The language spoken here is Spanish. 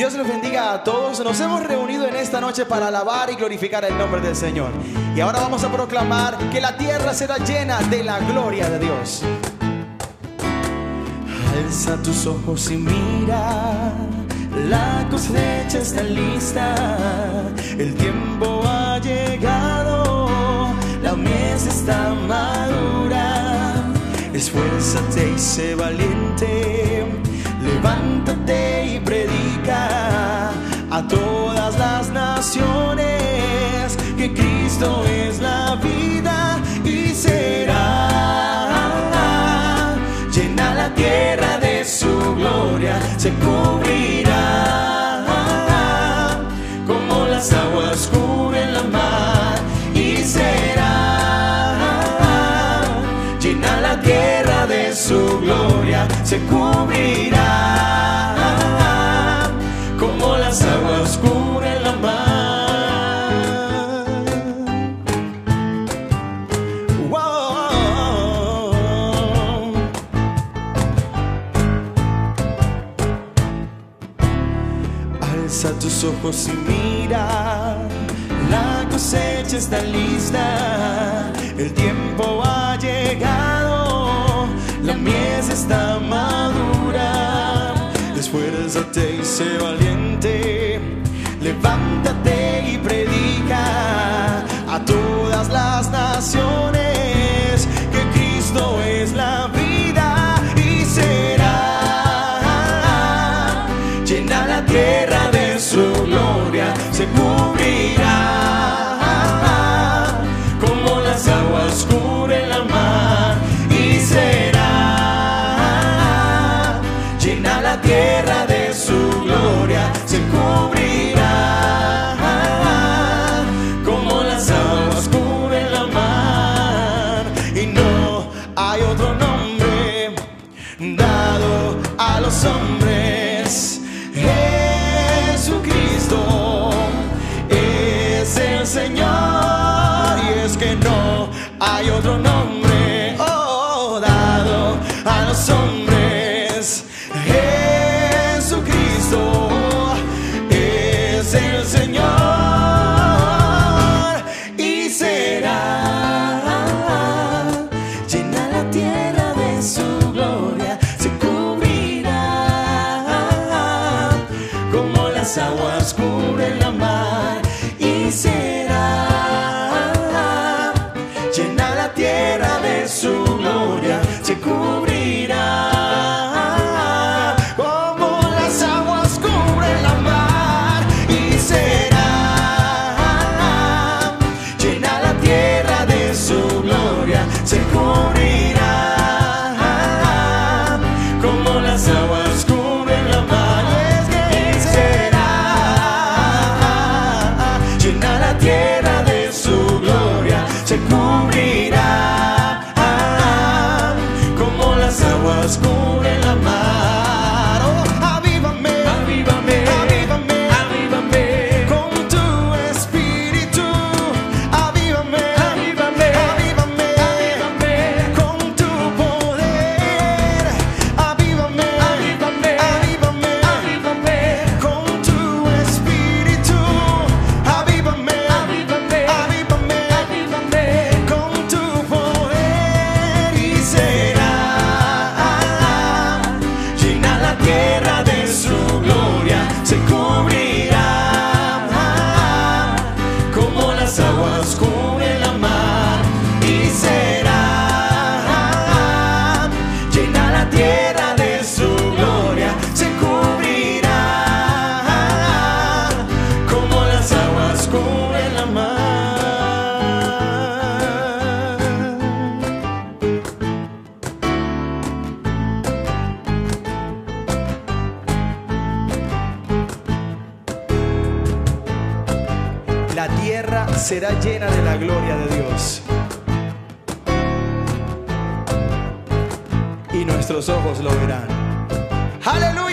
Dios les bendiga a todos. Nos hemos reunido en esta noche para alabar y glorificar el nombre del Señor. Y ahora vamos a proclamar que la tierra será llena de la gloria de Dios. Alza tus ojos y mira, la cosecha está lista, el tiempo ha llegado, la mies está madura. Esfuérzate y sé valiente, Es la vida y será. Llena la tierra de su gloria, se cubrirá. Como las aguas cubren la mar y será. Llena la tierra de su gloria, se cubrirá tus ojos y mira, la cosecha está lista, el tiempo ha llegado, la mies está madura. Esfuérzate y sé valiente, levántate y predica a todas las naciones que Cristo es la vida y se cubrirá. Como las aguas cubren la mar y será. Llena la tierra de su gloria, se cubrirá. Como las aguas cubren la mar y no hay otro nombre dado a los hombres. Señor y es que no hay otro nombre oh, dado a los hombres. Jesucristo es el Señor y será llena la tierra de su gloria, se cubrirá como las aguas será llena de la gloria de Dios. Y nuestros ojos lo verán. Aleluya.